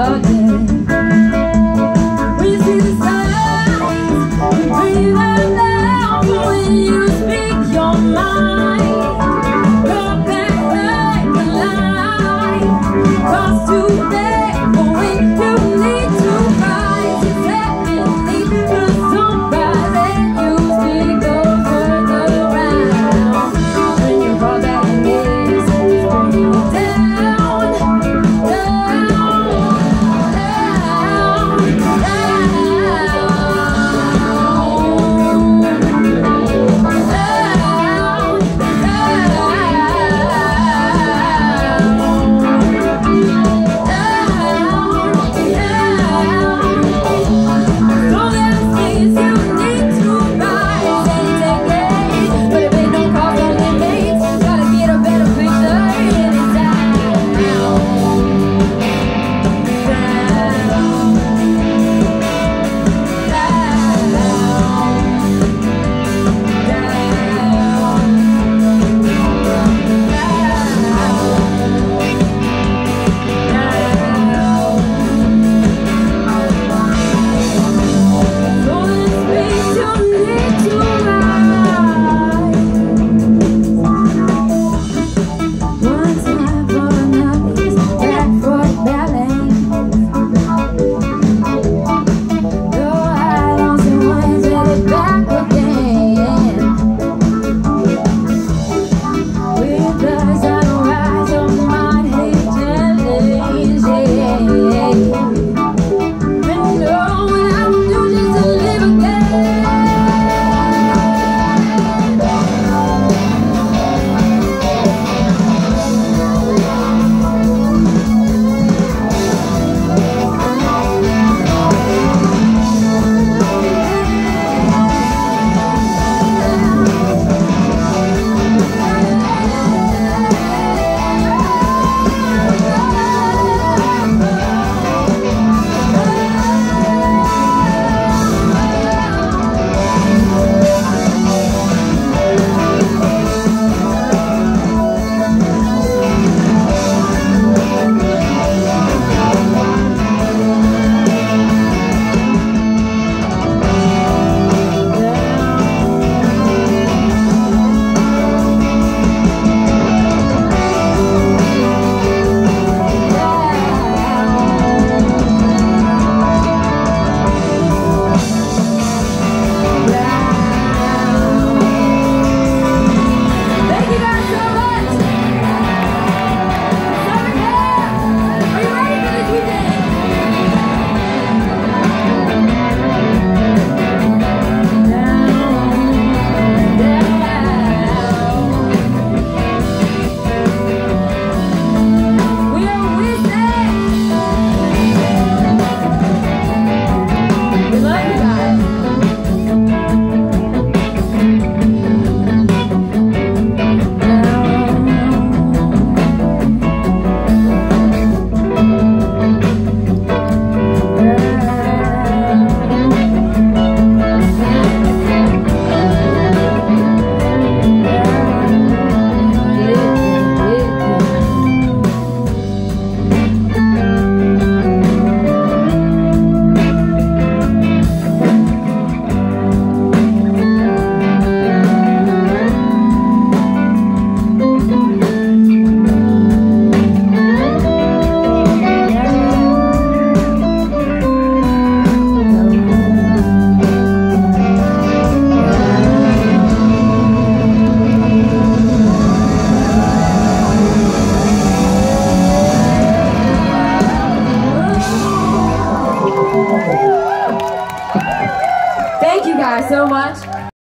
어, 네. you. Guys so much.